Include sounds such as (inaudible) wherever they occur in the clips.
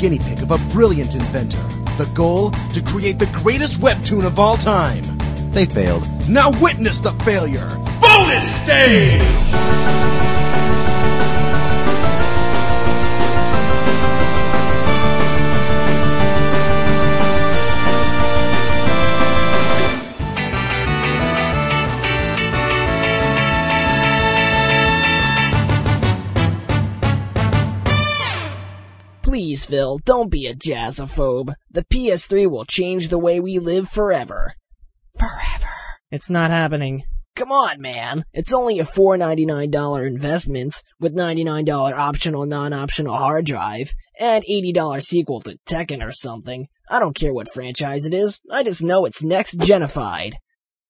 guinea pig of a brilliant inventor. The goal? To create the greatest webtoon of all time. They failed. Now witness the failure. Bonus stage! Phil, don't be a jazzophobe. The PS3 will change the way we live forever. Forever. It's not happening. Come on, man. It's only a $4.99 investment with $99 optional non-optional hard drive and $80 sequel to Tekken or something. I don't care what franchise it is. I just know it's next genified.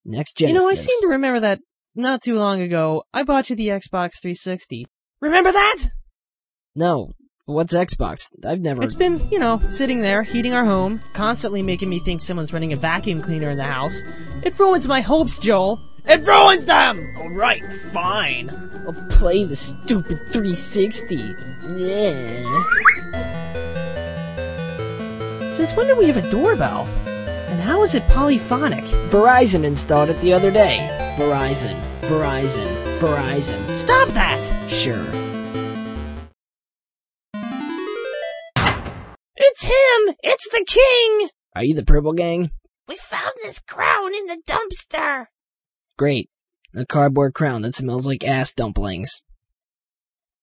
Next gen. You know, I seem to remember that not too long ago, I bought you the Xbox 360. Remember that? No. What's Xbox? I've never. It's been, you know, sitting there, heating our home, constantly making me think someone's running a vacuum cleaner in the house. It ruins my hopes, Joel. It ruins them! Alright, fine. I'll play the stupid 360. Yeah. Since when do we have a doorbell? And how is it polyphonic? Verizon installed it the other day. Verizon, Verizon, Verizon. Stop that! Sure. It's the king! Are you the Purple Gang? We found this crown in the dumpster. Great. A cardboard crown that smells like ass dumplings.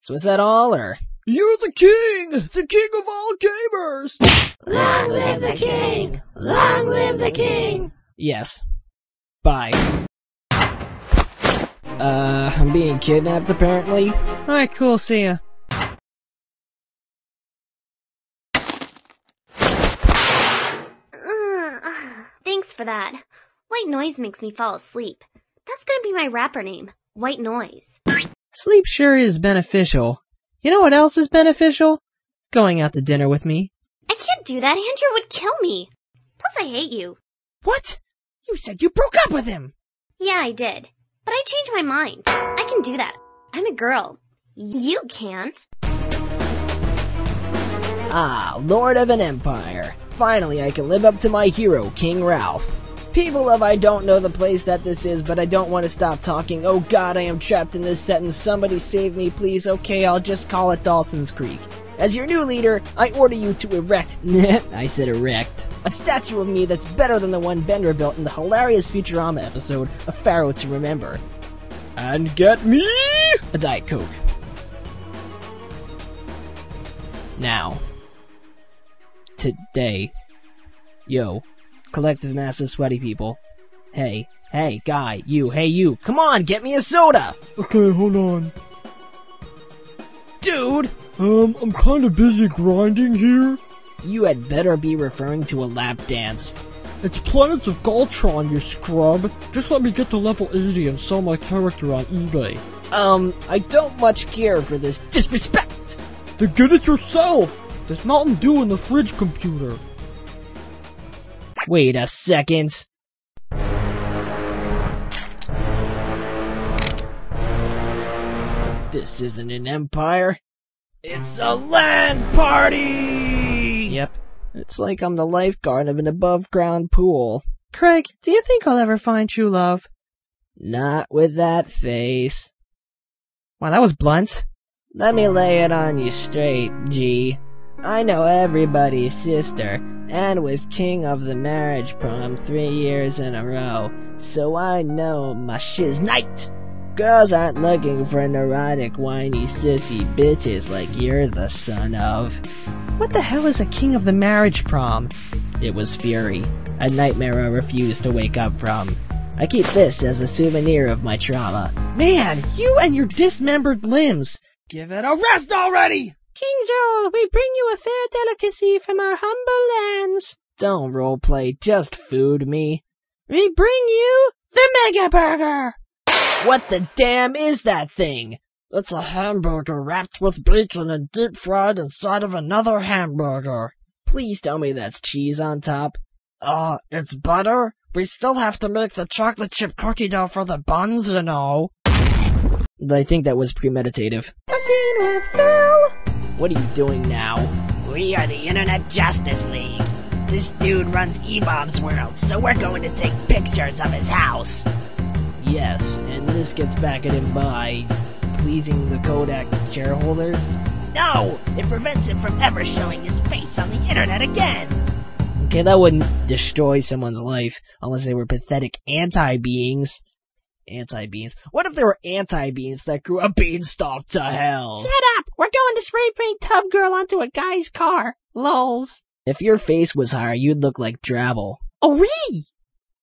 So is that all, or? You're the king! The king of all gamers! Long live the king! Long live the king! Yes. Bye. Uh, I'm being kidnapped apparently. Alright, cool, see ya. Thanks for that. White noise makes me fall asleep. That's gonna be my rapper name. White noise. Sleep sure is beneficial. You know what else is beneficial? Going out to dinner with me. I can't do that. Andrew would kill me. Plus, I hate you. What? You said you broke up with him! Yeah, I did. But I changed my mind. I can do that. I'm a girl. You can't. Ah, Lord of an Empire. Finally, I can live up to my hero, King Ralph. People of I don't know the place that this is, but I don't want to stop talking. Oh god, I am trapped in this sentence. Somebody save me, please. Okay, I'll just call it Dawson's Creek. As your new leader, I order you to erect, (laughs) I said erect, a statue of me that's better than the one Bender built in the hilarious Futurama episode, A Pharaoh to Remember. And get me a Diet Coke. Now. Today. Yo. Collective mass of sweaty people. Hey. Hey, guy. You. Hey, you. Come on, get me a soda! Okay, hold on. Dude! Um, I'm kinda busy grinding here. You had better be referring to a lap dance. It's Planets of Galtron, you scrub. Just let me get to level 80 and sell my character on eBay. Um, I don't much care for this disrespect! Then get it yourself! There's Mountain Dew in the fridge computer. Wait a second. This isn't an empire. It's a LAN party! Yep. It's like I'm the lifeguard of an above ground pool. Craig, do you think I'll ever find true love? Not with that face. Wow, that was blunt. Let me lay it on you straight, G. I know everybody's sister, and was king of the marriage prom three years in a row, so I know my shiz night. Girls aren't looking for neurotic, whiny, sissy bitches like you're the son of. What the hell is a king of the marriage prom? It was Fury, a nightmare I refused to wake up from. I keep this as a souvenir of my trauma. Man, you and your dismembered limbs! Give it a rest already! King Joel, we bring you a fair delicacy from our humble lands. Don't roleplay, just food me. We bring you the Mega Burger! What the damn is that thing? It's a hamburger wrapped with bacon and deep fried inside of another hamburger. Please tell me that's cheese on top. Uh, it's butter? We still have to make the chocolate chip cookie dough for the buns, you know. I think that was premeditative. A scene with Phil! What are you doing now? We are the Internet Justice League. This dude runs eBaum's World, so we're going to take pictures of his house. Yes, and this gets back at him by pleasing the Kodak shareholders? No! It prevents him from ever showing his face on the internet again! Okay, that wouldn't destroy someone's life unless they were pathetic anti-beings. Anti-beings. What if there were anti-beans that grew a beanstalk to hell? Shut up! We're going to spray paint Tub Girl onto a guy's car. Lols. If your face was higher, you'd look like Drabble. Oh, really?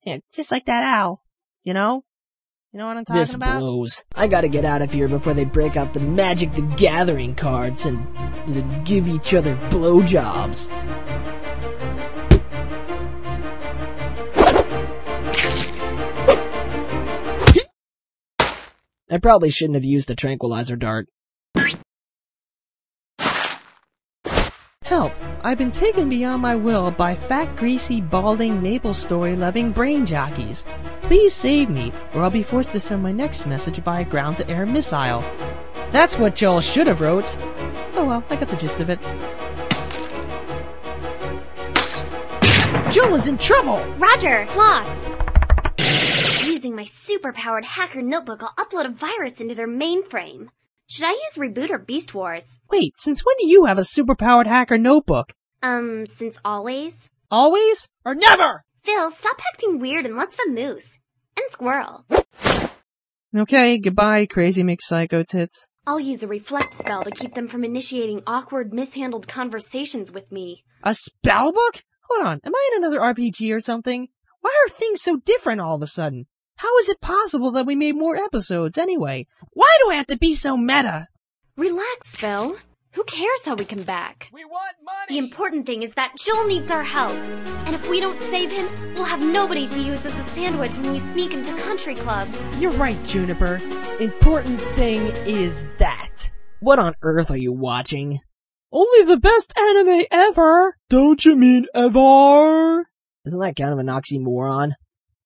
Yeah, just like that owl. You know? You know what I'm talking This about? This blows. I gotta get out of here before they break out the Magic the Gathering cards and uh, give each other blowjobs. I probably shouldn't have used the tranquilizer dart. Help! I've been taken beyond my will by fat, greasy, balding, MapleStory loving brain jockeys. Please save me, or I'll be forced to send my next message via ground to air missile. That's what Joel should have wrote. Oh well, I got the gist of it. Joel is in trouble! Roger, Phlox! Using my superpowered hacker notebook, I'll upload a virus into their mainframe. Should I use Reboot or Beast Wars? Wait, since when do you have a superpowered hacker notebook? Um, since always? Always? Or never? Phil, stop acting weird and let's vamoose. And squirrel. Okay, goodbye, crazy McPsycho tits. I'll use a reflect spell to keep them from initiating awkward, mishandled conversations with me. A spell book? Hold on, am I in another RPG or something? Why are things so different all of a sudden? How is it possible that we made more episodes anyway? Why do I have to be so meta? Relax, Phil. Who cares how we come back? We want money! The important thing is that Joel needs our help. And if we don't save him, we'll have nobody to use as a sandwich when we sneak into country clubs. You're right, Juniper. Important thing is that. What on earth are you watching? Only the best anime ever! Don't you mean ever? Isn't that kind of an oxymoron?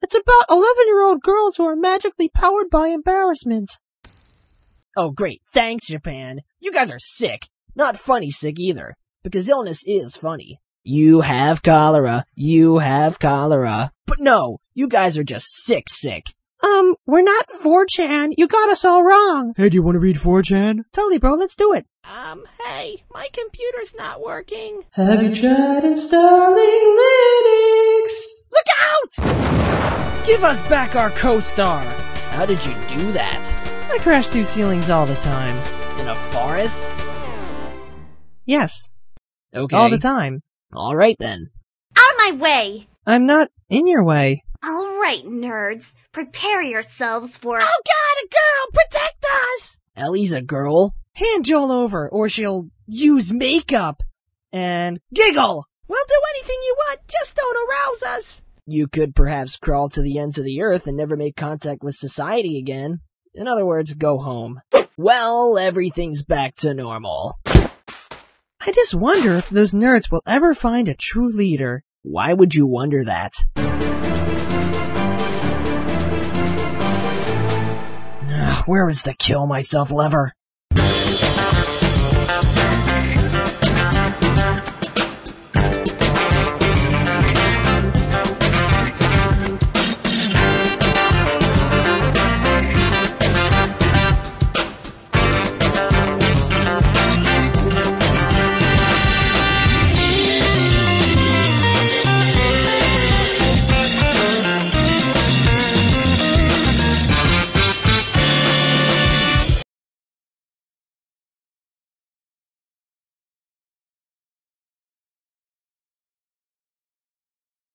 It's about 11 year old girls who are magically powered by embarrassment. Oh, great. Thanks, Japan. You guys are sick. Not funny sick either. Because illness is funny. You have cholera. You have cholera. But no, you guys are just sick sick. Um, we're not 4chan. You got us all wrong. Hey, do you want to read 4chan? Totally, bro. Let's do it. Um, hey, my computer's not working. Have you tried installing Linux? Look out! Give us back our co-star. How did you do that? I crash through ceilings all the time. In a forest? Yes, Okay. all the time. All right then. Out of my way! I'm not in your way. All right, nerds. Prepare yourselves for. Oh god, a girl! Protect us! Ellie's a girl. Hand Joel over, or she'll use makeup and giggle. We'll do anything you want, just don't arouse us. You could perhaps crawl to the ends of the earth and never make contact with society again. In other words, go home. Well, everything's back to normal. I just wonder if those nerds will ever find a true leader. Why would you wonder that? Ugh, (sighs) Where is the kill myself lever?